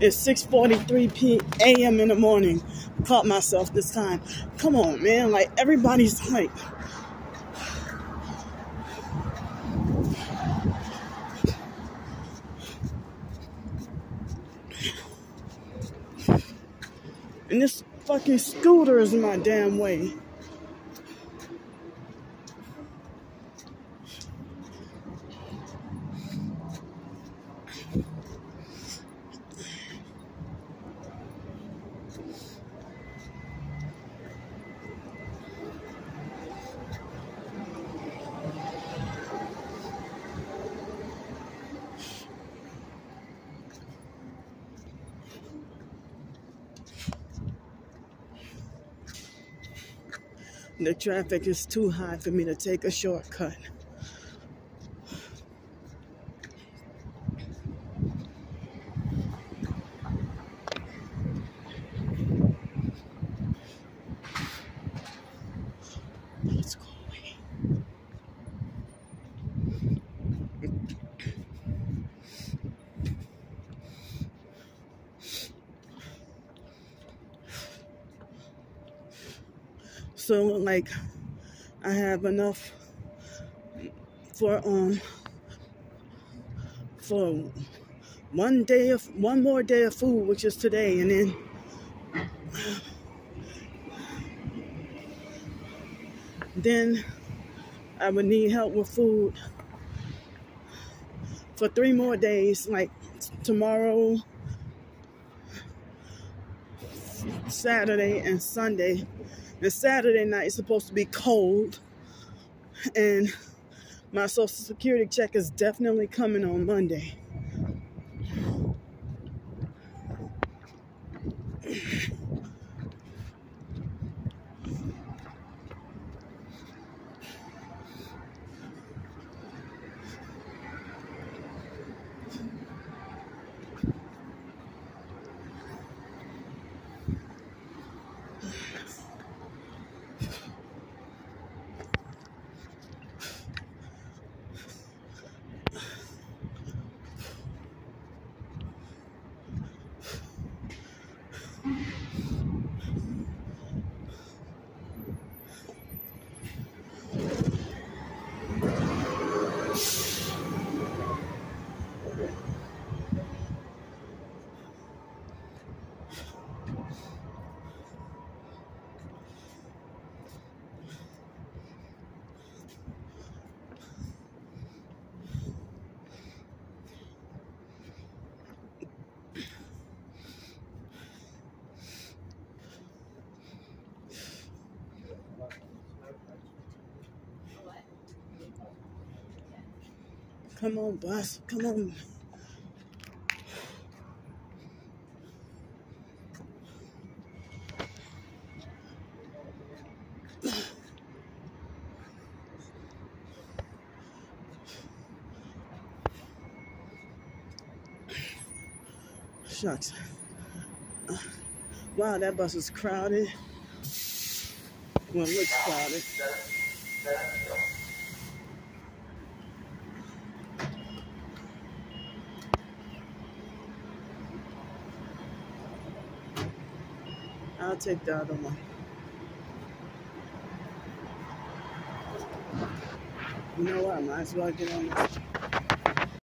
It's 6:43 p.m. in the morning. Caught myself this time. Come on, man. Like everybody's like And this fucking scooter is in my damn way. The traffic is too high for me to take a shortcut. So like I have enough for um for one day of one more day of food, which is today, and then then I would need help with food for three more days, like tomorrow, Saturday, and Sunday. And Saturday night is supposed to be cold, and my social security check is definitely coming on Monday. Come on, bus. Come on. Shucks. Wow, that bus is crowded. Well, it looks crowded. I'll take the other one. You know what? I might as well get on this.